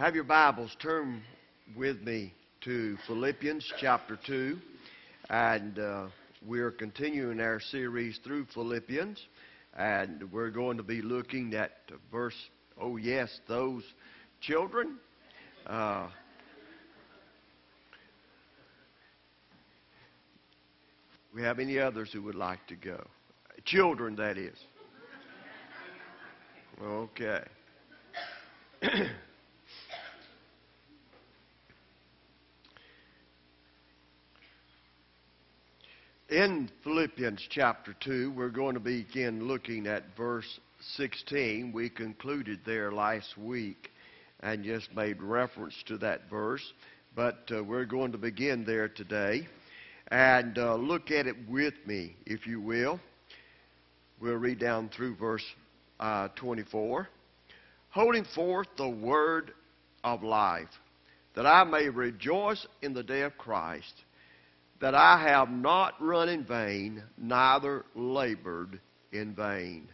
Have your Bibles, turn with me to Philippians chapter 2, and uh, we're continuing our series through Philippians, and we're going to be looking at verse, oh yes, those children. Uh, we have any others who would like to go? Children, that is. Okay. In Philippians chapter 2, we're going to begin looking at verse 16. We concluded there last week and just made reference to that verse, but uh, we're going to begin there today and uh, look at it with me, if you will. We'll read down through verse uh, 24. Holding forth the word of life, that I may rejoice in the day of Christ that I have not run in vain, neither labored in vain.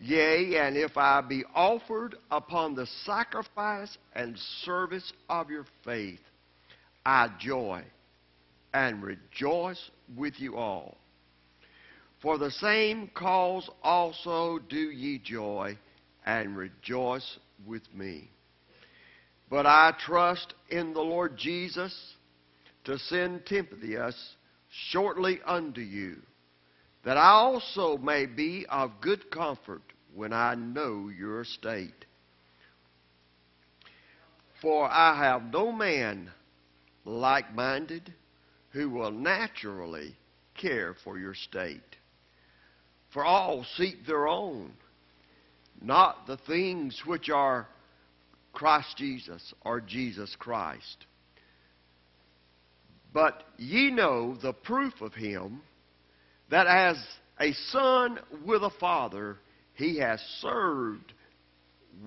Yea, and if I be offered upon the sacrifice and service of your faith, I joy and rejoice with you all. For the same cause also do ye joy and rejoice with me. But I trust in the Lord Jesus to send Timotheus shortly unto you, that I also may be of good comfort when I know your state. For I have no man like minded who will naturally care for your state. For all seek their own, not the things which are Christ Jesus or Jesus Christ. But ye know the proof of him, that as a son with a father, he has served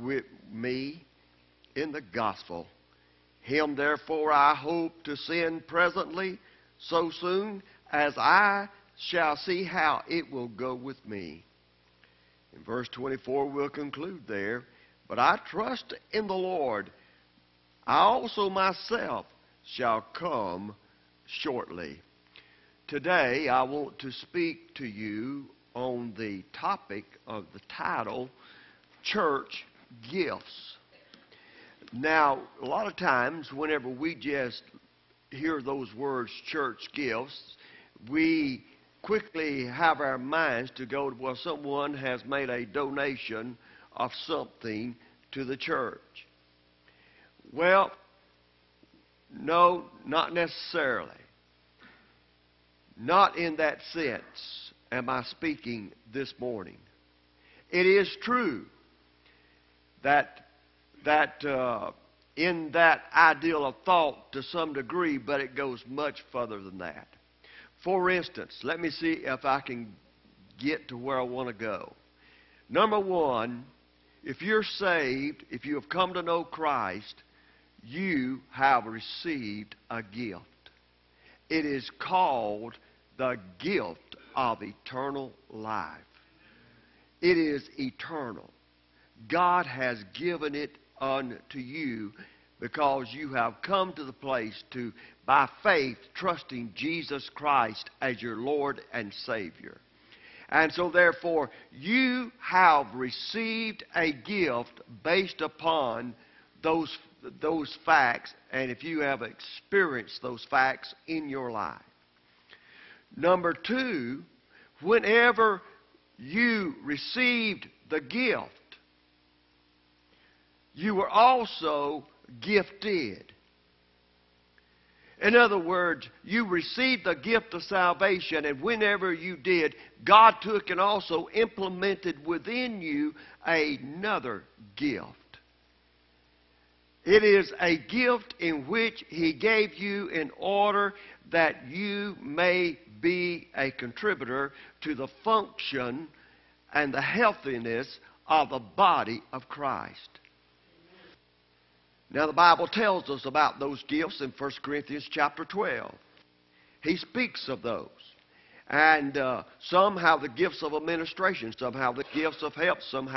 with me in the gospel. Him therefore I hope to send presently, so soon as I shall see how it will go with me. In verse 24, we'll conclude there. But I trust in the Lord. I also myself shall come shortly. Today, I want to speak to you on the topic of the title, Church Gifts. Now, a lot of times, whenever we just hear those words, church gifts, we quickly have our minds to go to, well, someone has made a donation of something to the church. Well, no, not necessarily. Not in that sense am I speaking this morning. It is true that that uh, in that ideal of thought to some degree, but it goes much further than that. For instance, let me see if I can get to where I want to go. Number one, if you're saved, if you have come to know Christ, you have received a gift. It is called the gift of eternal life. It is eternal. God has given it unto you because you have come to the place to, by faith, trusting Jesus Christ as your Lord and Savior. And so, therefore, you have received a gift based upon those, those facts, and if you have experienced those facts in your life. Number two, whenever you received the gift, you were also gifted. In other words, you received the gift of salvation, and whenever you did, God took and also implemented within you another gift. It is a gift in which He gave you in order that you may be a contributor to the function and the healthiness of the body of Christ. Now the Bible tells us about those gifts in 1 Corinthians chapter 12. He speaks of those. And uh, some have the gifts of administration, some have the gifts of help, some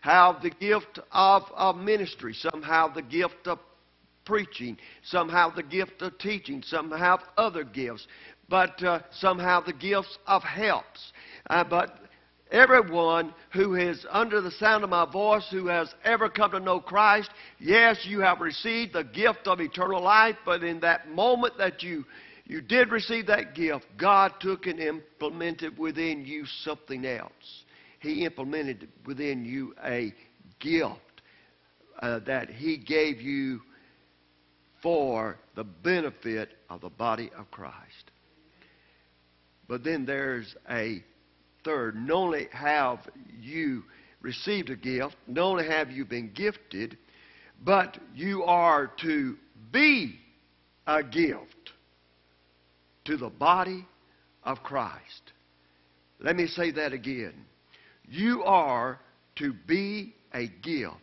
have the gift of, of ministry, some have the gift of preaching, some have the gift of teaching, some have other gifts, but uh, some have the gifts of helps. Uh, but everyone who is under the sound of my voice, who has ever come to know Christ, yes, you have received the gift of eternal life, but in that moment that you you did receive that gift, God took and implemented within you something else. He implemented within you a gift uh, that He gave you for the benefit of the body of Christ. But then there's a third. Not only have you received a gift, not only have you been gifted, but you are to be a gift to the body of Christ. Let me say that again. You are to be a gift.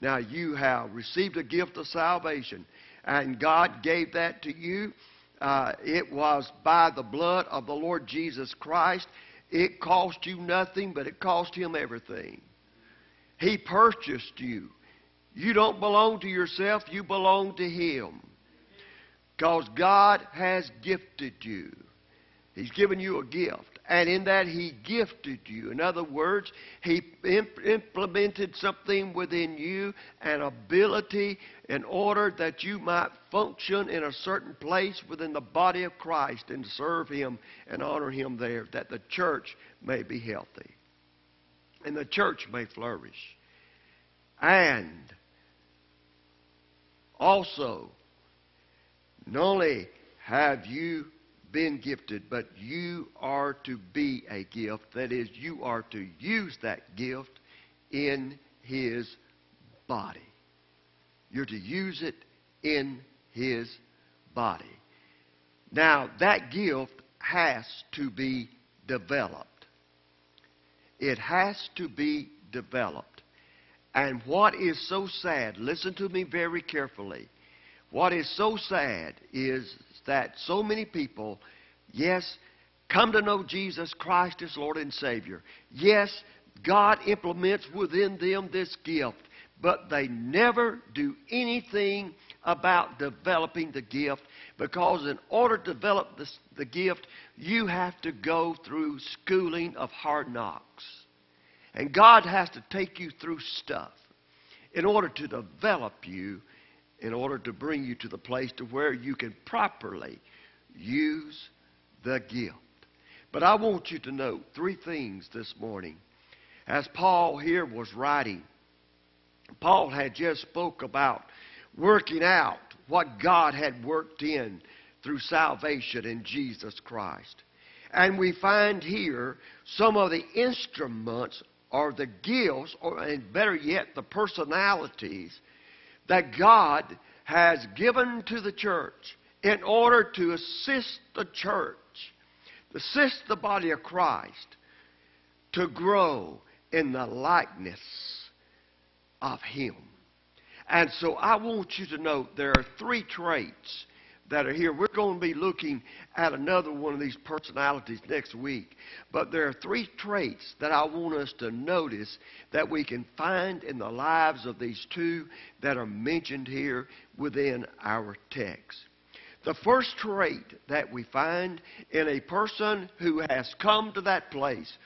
Now, you have received a gift of salvation, and God gave that to you. Uh, it was by the blood of the Lord Jesus Christ. It cost you nothing, but it cost Him everything. He purchased you. You don't belong to yourself, you belong to Him. Because God has gifted you. He's given you a gift. And in that, He gifted you. In other words, He imp- implemented something within you, an ability, in order that you might function in a certain place within the body of Christ and serve Him and honor Him there, that the church may be healthy and the church may flourish. And also, not only have you been gifted, but you are to be a gift. That is, you are to use that gift in His body. You're to use it in His body. Now, that gift has to be developed. It has to be developed. And what is so sad, listen to me very carefully. What is so sad is that so many people, yes, come to know Jesus Christ as Lord and Savior. Yes, God implements within them this gift, but they never do anything about developing the gift because in order to develop this, the gift, you have to go through schooling of hard knocks. And God has to take you through stuff in order to develop you in order to bring you to the place to where you can properly use the gift. But I want you to note three things this morning. As Paul here was writing, Paul had just spoke about working out what God had worked in through salvation in Jesus Christ. And we find here some of the instruments or the gifts, or, and better yet, the personalities that God has given to the church in order to assist the church, assist the body of Christ to grow in the likeness of Him. And so I want you to note there are three traits that are here. We're going to be looking at another one of these personalities next week. But there are three traits that I want us to notice that we can find in the lives of these two that are mentioned here within our text. The first trait that we find in a person who has come to that place,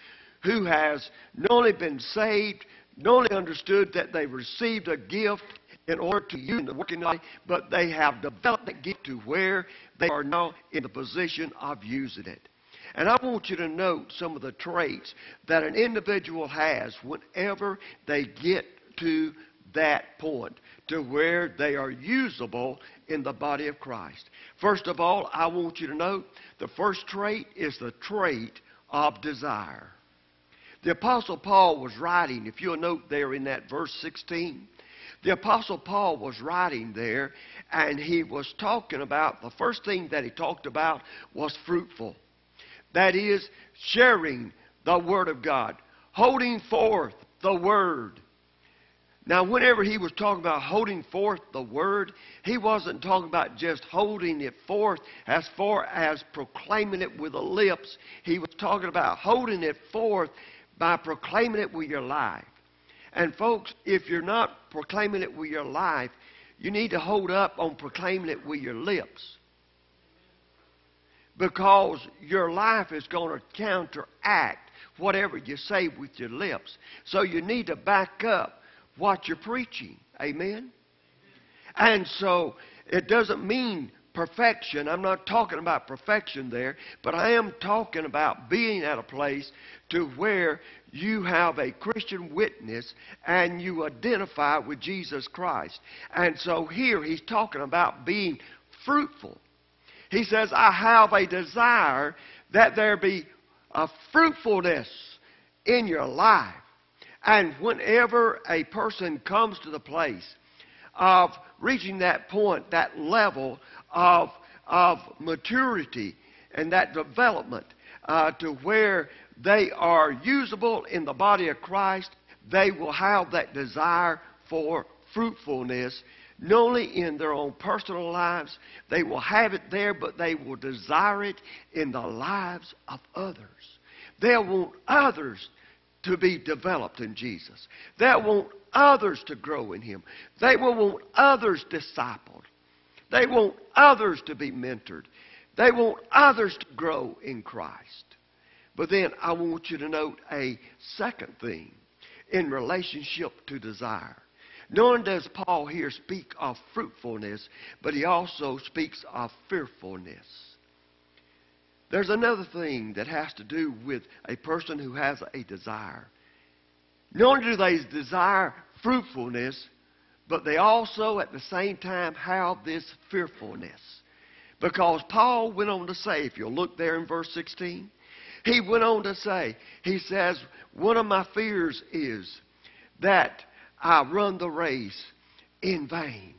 who has not only been saved, not only understood that they received a gift in order to use the working life, but they have developed that gift to where they are now in the position of using it. And I want you to note some of the traits that an individual has whenever they get to that point, to where they are usable in the body of Christ. First of all, I want you to note the first trait is the trait of desire. The Apostle Paul was writing, if you'll note there in that verse 16, the Apostle Paul was writing there, and he was talking about the first thing that he talked about was fruitful. That is, sharing the Word of God, holding forth the Word. Now, whenever he was talking about holding forth the Word, he wasn't talking about just holding it forth as far as proclaiming it with the lips. He was talking about holding it forth by proclaiming it with your life. And folks, if you're not proclaiming it with your life, you need to hold up on proclaiming it with your lips. Because your life is going to counteract whatever you say with your lips. So you need to back up what you're preaching. Amen? And so it doesn't mean perfection. I'm not talking about perfection there, but I am talking about being at a place to where you have a Christian witness and you identify with Jesus Christ. And so here he's talking about being fruitful. He says, I have a desire that there be a fruitfulness in your life. And whenever a person comes to the place of reaching that point, that level of, of maturity and that development uh, to where they are usable in the body of Christ, they will have that desire for fruitfulness, not only in their own personal lives, they will have it there, but they will desire it in the lives of others. They'll want others to be developed in Jesus. They'll want others to grow in Him. They will want others discipled. They want others to be mentored. They want others to grow in Christ. But then I want you to note a second thing in relationship to desire. Nor does Paul here speak of fruitfulness, but he also speaks of fearfulness. There's another thing that has to do with a person who has a desire. Not only do they desire fruitfulness, but they also at the same time have this fearfulness. Because Paul went on to say, if you'll look there in verse 16, he went on to say, he says, one of my fears is that I run the race in vain.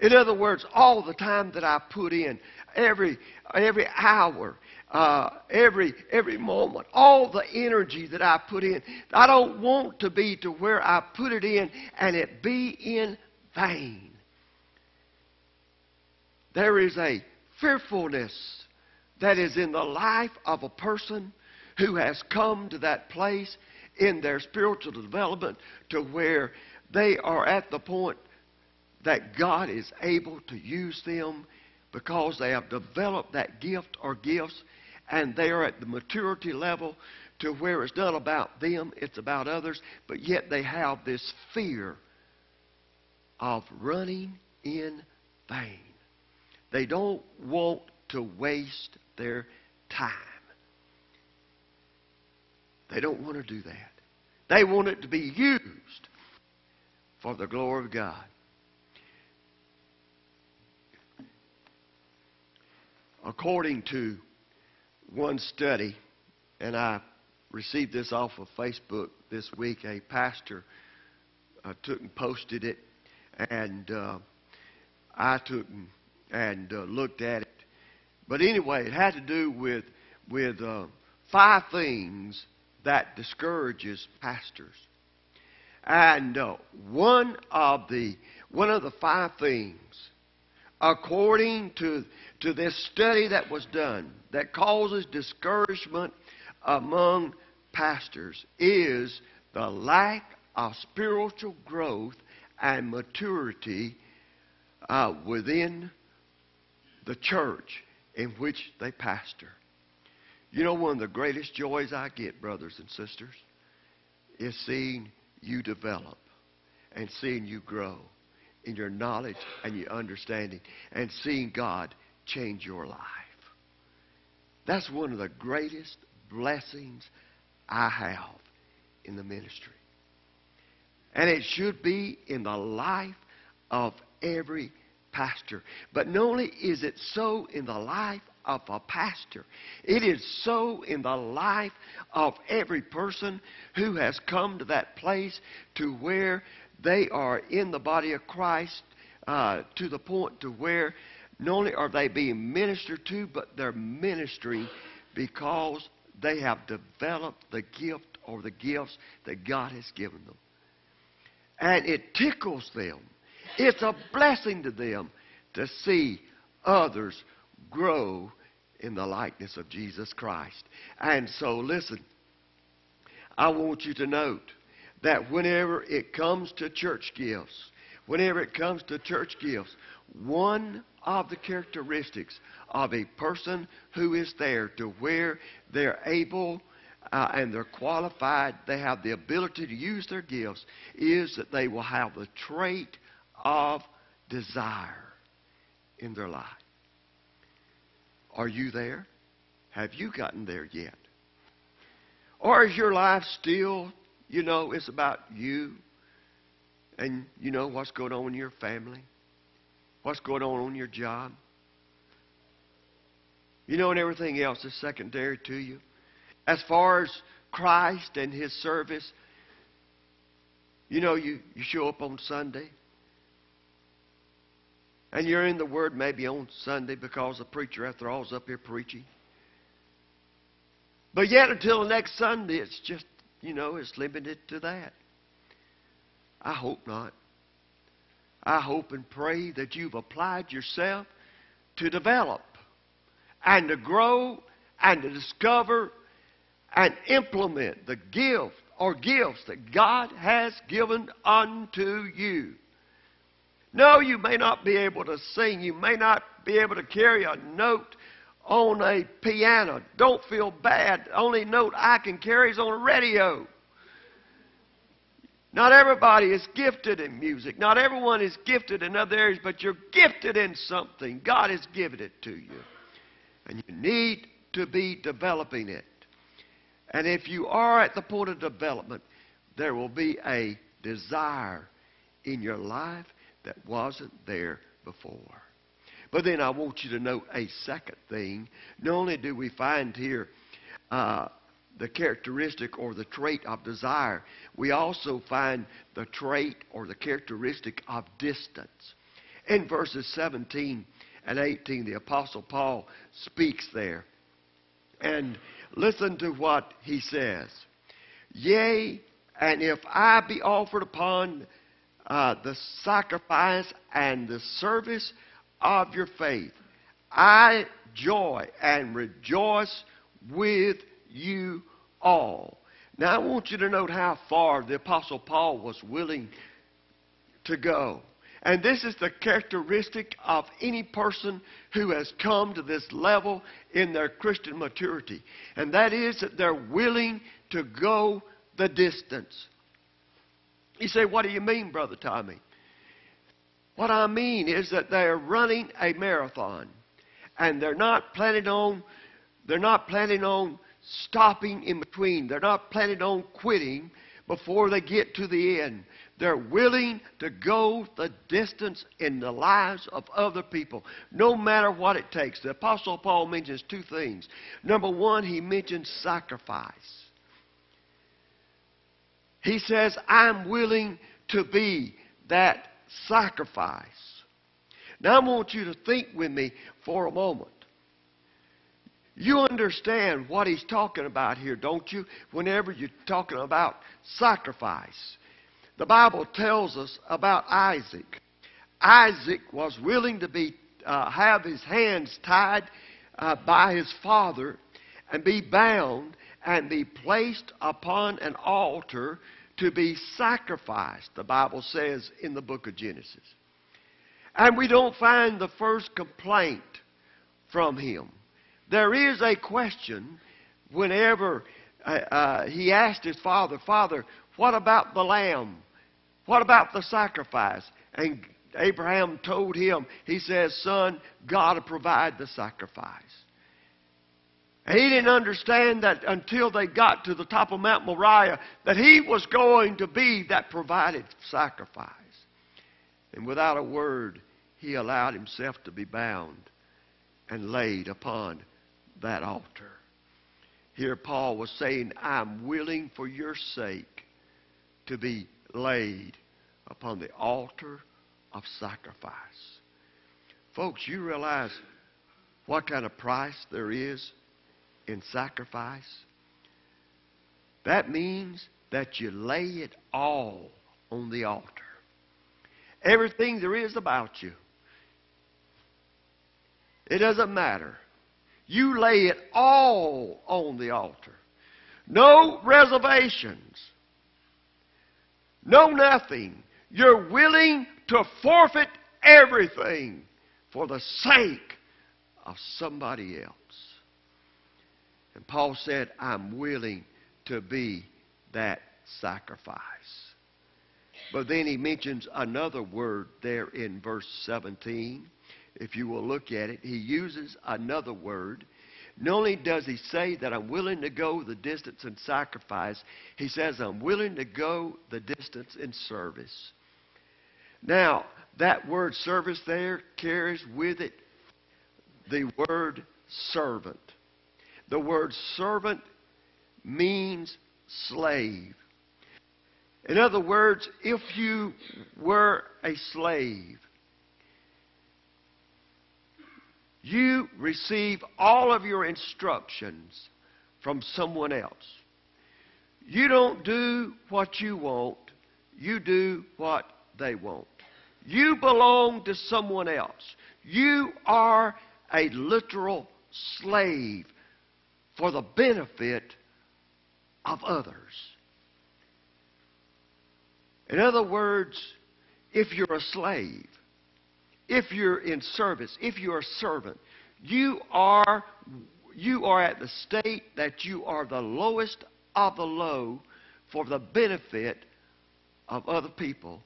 In other words, all the time that I put in, every, every hour, uh, every, every moment, all the energy that I put in, I don't want to be to where I put it in and it be in vain. There is a fearfulness that is in the life of a person who has come to that place in their spiritual development to where they are at the point that God is able to use them because they have developed that gift or gifts and they are at the maturity level to where it's not about them, it's about others, but yet they have this fear of running in vain. They don't want to waste their time. They don't want to do that. They want it to be used for the glory of God. According to one study, and I received this off of Facebook this week, a pastor uh, took and posted it, and uh, I took and, and uh, looked at it. But anyway, it had to do with with uh, five things that discourages pastors. And uh, one of the one of the five things, according to to this study that was done, that causes discouragement among pastors, is the lack of spiritual growth and maturity uh, within the church in which they pastor. You know, one of the greatest joys I get, brothers and sisters, is seeing you develop and seeing you grow in your knowledge and your understanding and seeing God change your life. That's one of the greatest blessings I have in the ministry. And it should be in the life of every pastor. But not only is it so in the life of a pastor. It is so in the life of every person who has come to that place to where they are in the body of Christ uh, to the point to where not only are they being ministered to, but they're ministering because they have developed the gift or the gifts that God has given them. And it tickles them. It's a blessing to them to see others grow in the likeness of Jesus Christ. And so, listen, I want you to note that whenever it comes to church gifts, whenever it comes to church gifts, one of the characteristics of a person who is there to where they're able uh, and they're qualified, they have the ability to use their gifts, is that they will have the trait of desire in their life. Are you there? Have you gotten there yet? Or is your life still, you know, it's about you and you know what's going on in your family? What's going on on your job? You know, and everything else is secondary to you. As far as Christ and His service, you know, you, you show up on Sunday. And you're in the Word maybe on Sunday because the preacher, after all, is up here preaching. But yet, until next Sunday, it's just, you know, it's limited to that. I hope not. I hope and pray that you've applied yourself to develop and to grow and to discover and implement the gift or gifts that God has given unto you. No, you may not be able to sing. You may not be able to carry a note on a piano. Don't feel bad. The only note I can carry is on a radio. Not everybody is gifted in music. Not everyone is gifted in other areas, but you're gifted in something. God has given it to you. And you need to be developing it. And if you are at the point of development, there will be a desire in your life that wasn't there before. But then I want you to note a second thing. Not only do we find here uh, the characteristic or the trait of desire, we also find the trait or the characteristic of distance. In verses 17 and 18, the Apostle Paul speaks there. And listen to what he says. Yea, and if I be offered upon uh, the sacrifice and the service of your faith. I joy and rejoice with you all. Now, I want you to note how far the Apostle Paul was willing to go. And this is the characteristic of any person who has come to this level in their Christian maturity. And that is that they're willing to go the distance. You say, What do you mean, Brother Tommy? What I mean is that they're running a marathon and they're not planning on they're not planning on stopping in between. They're not planning on quitting before they get to the end. They're willing to go the distance in the lives of other people, no matter what it takes. The Apostle Paul mentions two things. Number one, he mentions sacrifice. He says, I'm willing to be that sacrifice. Now I want you to think with me for a moment. You understand what he's talking about here, don't you? Whenever you're talking about sacrifice. The Bible tells us about Isaac. Isaac was willing to be uh, have his hands tied uh, by his father and be bound and be placed upon an altar to be sacrificed, the Bible says in the book of Genesis. And we don't find the first complaint from him. There is a question whenever uh, uh, he asked his father, Father, what about the lamb? What about the sacrifice? And Abraham told him, he says, Son, God will provide the sacrifice. And he didn't understand that until they got to the top of Mount Moriah that he was going to be that provided sacrifice. And without a word, he allowed himself to be bound and laid upon that altar. Here, Paul was saying, I'm willing for your sake to be laid upon the altar of sacrifice. Folks, you realize what kind of price there is in sacrifice. That means that you lay it all on the altar. Everything there is about you. It doesn't matter. You lay it all on the altar. No reservations. No nothing. You're willing to forfeit everything for the sake of somebody else. And Paul said, I'm willing to be that sacrifice. But then he mentions another word there in verse 17. If you will look at it, he uses another word. Not only does he say that I'm willing to go the distance in sacrifice, he says I'm willing to go the distance in service. Now, that word service there carries with it the word servant. The word servant means slave. In other words, if you were a slave, you receive all of your instructions from someone else. You don't do what you want, you do what they want. You belong to someone else. You are a literal slave for the benefit of others. In other words, if you're a slave, if you're in service, if you're a servant, you are, you are at the state that you are the lowest of the low for the benefit of other people.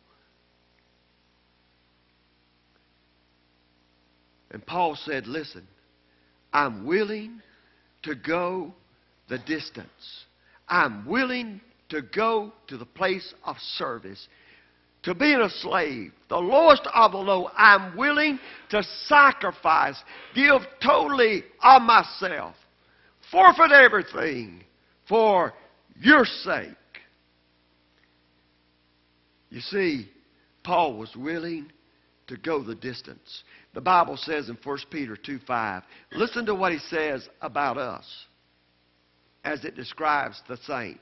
And Paul said, Listen, I'm willing to go the distance. I'm willing to go to the place of service, to being a slave, the lowest of the low. I'm willing to sacrifice, give totally of myself, forfeit everything for your sake. You see, Paul was willing to go the distance. The Bible says in 1 Peter 2 5, listen to what he says about us as it describes the saint.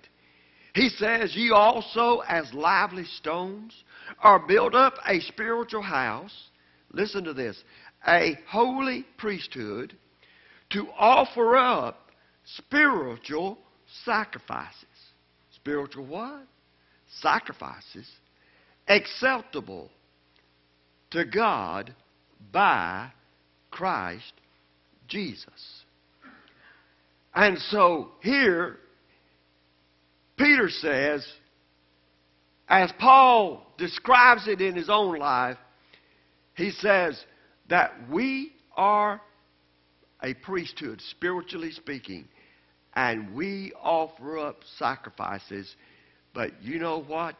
He says, Ye also, as lively stones, are built up a spiritual house. Listen to this a holy priesthood to offer up spiritual sacrifices. Spiritual what? Sacrifices acceptable to God by Christ Jesus. And so here, Peter says, as Paul describes it in his own life, he says that we are a priesthood, spiritually speaking, and we offer up sacrifices. But you know what?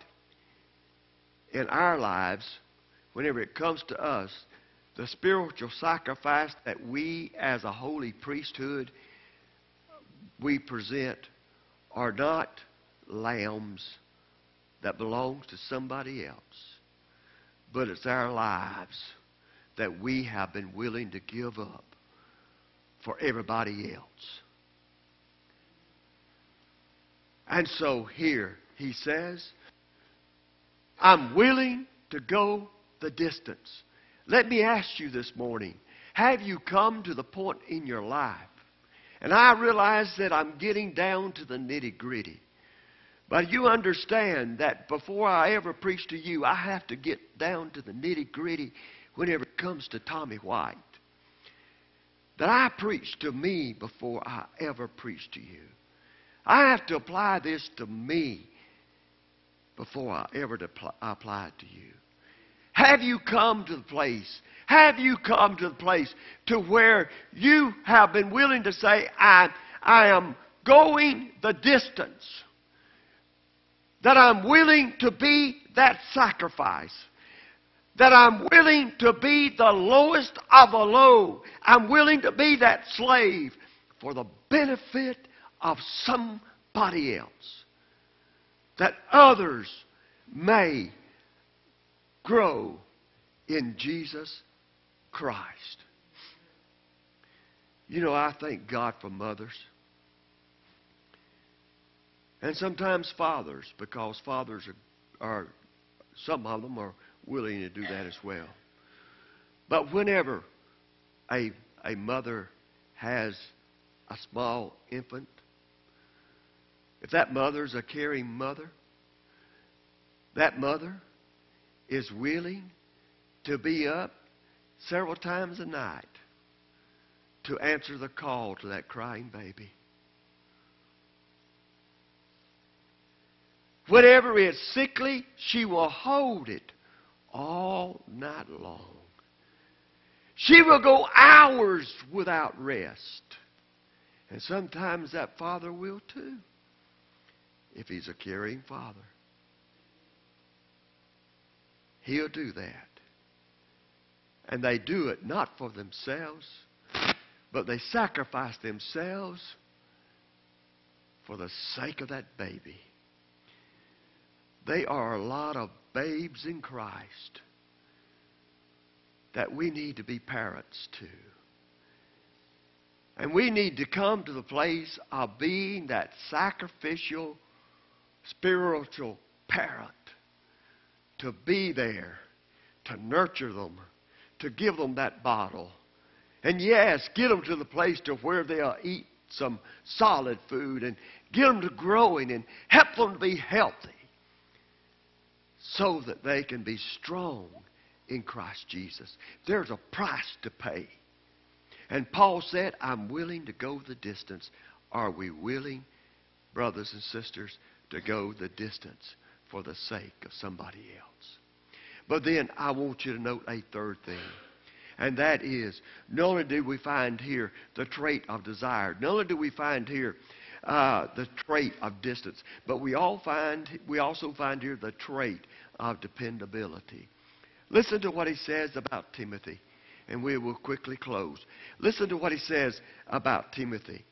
In our lives, whenever it comes to us, the spiritual sacrifice that we as a holy priesthood we present are not lambs that belongs to somebody else, but it's our lives that we have been willing to give up for everybody else. And so here he says, I'm willing to go the distance. Let me ask you this morning have you come to the point in your life? And I realize that I'm getting down to the nitty gritty. But you understand that before I ever preach to you, I have to get down to the nitty gritty whenever it comes to Tommy White. That I preach to me before I ever preach to you. I have to apply this to me before I ever apply it to you. Have you come to the place? Have you come to the place to where you have been willing to say, I, I am going the distance? That I'm willing to be that sacrifice. That I'm willing to be the lowest of the low. I'm willing to be that slave for the benefit of somebody else. That others may grow in Jesus Christ. You know, I thank God for mothers. And sometimes fathers, because fathers are, are, some of them are willing to do that as well. But whenever a, a mother has a small infant, if that mother's a caring mother, that mother is willing to be up several times a night to answer the call to that crying baby. Whatever is sickly, she will hold it all night long. She will go hours without rest. And sometimes that father will too, if he's a caring father. He'll do that. And they do it not for themselves, but they sacrifice themselves for the sake of that baby. They are a lot of babes in Christ that we need to be parents to. And we need to come to the place of being that sacrificial, spiritual parent. To be there, to nurture them, to give them that bottle. And yes, get them to the place to where they'll eat some solid food and get them to growing and help them to be healthy so that they can be strong in Christ Jesus. There's a price to pay. And Paul said, I'm willing to go the distance. Are we willing, brothers and sisters, to go the distance for the sake of somebody else? But then I want you to note a third thing. And that is, not only do we find here the trait of desire, not only do we find here uh, the trait of distance, but we all find we also find here the trait of dependability. Listen to what he says about Timothy, and we will quickly close. Listen to what he says about Timothy.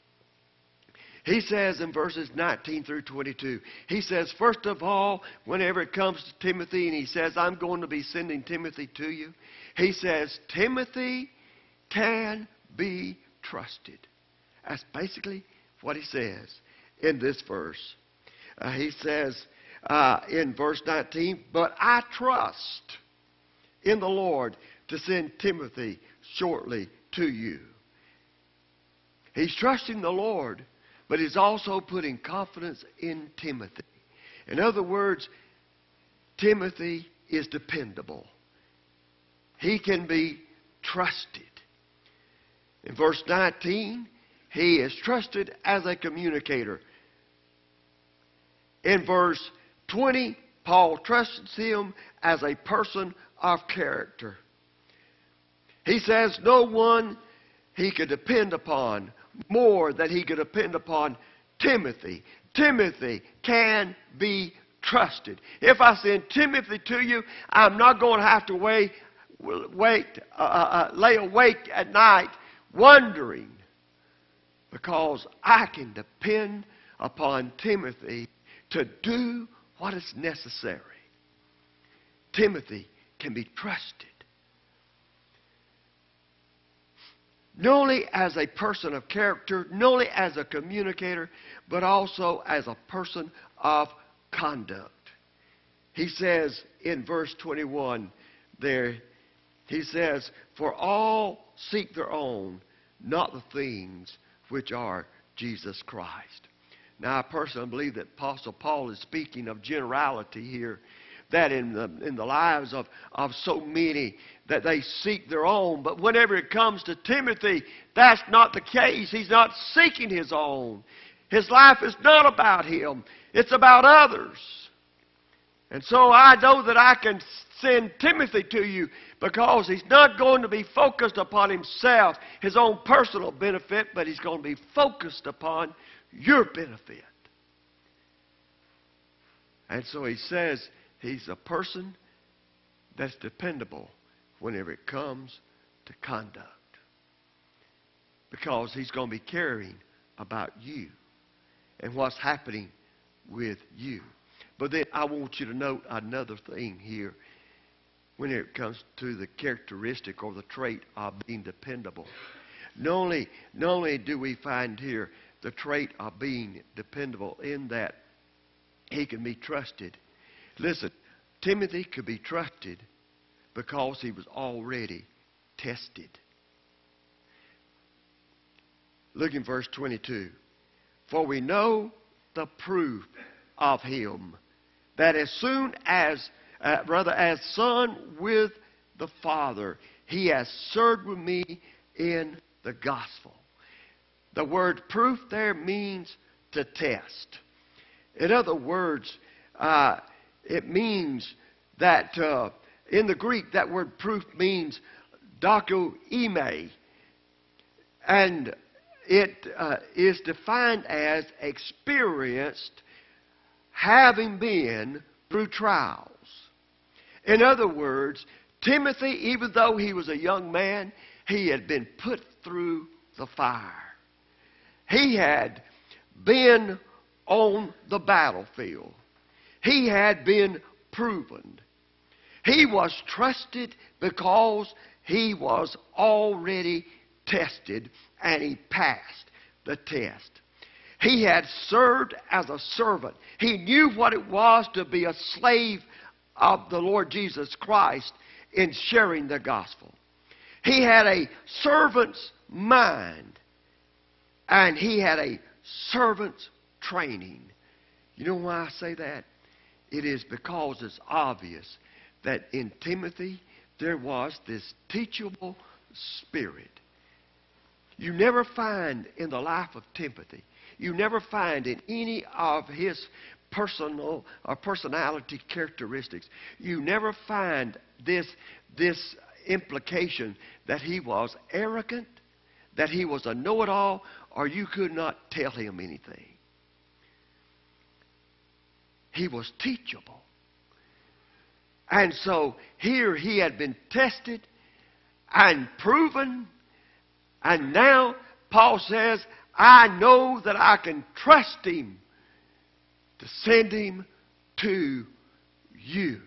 He says in verses 19 through 22, he says, first of all, whenever it comes to Timothy, and he says, I'm going to be sending Timothy to you, he says, Timothy can be trusted. That's basically what he says in this verse. Uh, he says uh, in verse 19, But I trust in the Lord to send Timothy shortly to you. He's trusting the Lord, but he's also putting confidence in Timothy. In other words, Timothy is dependable. He can be trusted. In verse 19, he is trusted as a communicator. In verse 20, Paul trusts him as a person of character. He says no one he could depend upon more that he could depend upon Timothy. Timothy can be trusted. If I send Timothy to you, I'm not going to have to wait, wait, uh, uh, uh, lay awake at night wondering because I can depend upon Timothy to do what is necessary. Timothy can be trusted. Not only as a person of character, not only as a communicator, but also as a person of conduct. He says in verse 21 there, he says, For all seek their own, not the things which are Jesus Christ. Now, I personally believe that Apostle Paul is speaking of generality here, that in the, in the lives of, of so many, that they seek their own. But whenever it comes to Timothy, that's not the case. He's not seeking his own. His life is not about him, it's about others. And so I know that I can send Timothy to you because he's not going to be focused upon himself, his own personal benefit, but he's going to be focused upon your benefit. And so he says he's a person that's dependable whenever it comes to conduct. Because he's going to be caring about you and what's happening with you. But then I want you to note another thing here when it comes to the characteristic or the trait of being dependable. Not only, not only do we find here the trait of being dependable in that he can be trusted. Listen, Timothy could be trusted because he was already tested. Look in verse 22. For we know the proof of him that as soon as, uh, rather, as Son with the Father, He has served with me in the gospel. The word proof there means to test. In other words, uh, it means that uh, in the Greek, that word proof means dokime. And it uh, is defined as experienced having been through trials. In other words, Timothy, even though he was a young man, he had been put through the fire. He had been on the battlefield. He had been proven. He was trusted because he was already tested and he passed the test. He had served as a servant. He knew what it was to be a slave of the Lord Jesus Christ in sharing the gospel. He had a servant's mind and he had a servant's training. You know why I say that? It is because it's obvious that in Timothy there was this teachable spirit. You never find in the life of Timothy, you never find in any of his personal or personality characteristics, you never find this, this implication that he was arrogant, that he was a know it all, or you could not tell him anything. He was teachable. And so here he had been tested and proven, and now Paul says, I know that I can trust him to send him to you.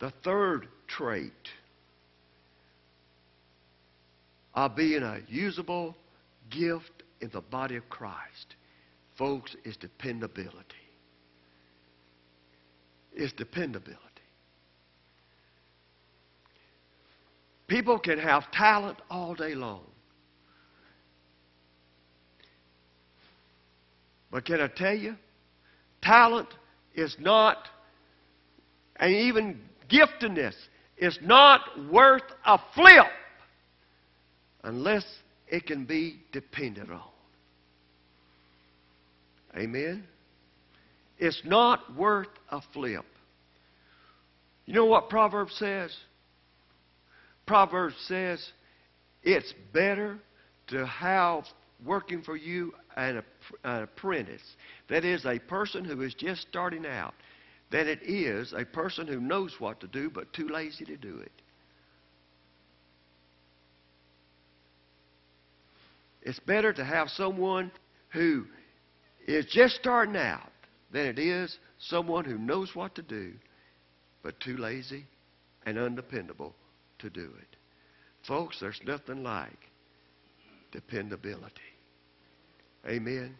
The third trait of being a usable gift in the body of Christ, folks, is dependability. Is dependability. People can have talent all day long. But can I tell you, talent is not, and even giftedness is not worth a flip unless it can be depended on. Amen? It's not worth a flip. You know what Proverbs says? Proverbs says it's better to have working for you an, an apprentice, that is, a person who is just starting out, than it is a person who knows what to do but too lazy to do it. It's better to have someone who is just starting out than it is someone who knows what to do but too lazy and undependable to do it. Folks, there's nothing like dependability. Amen.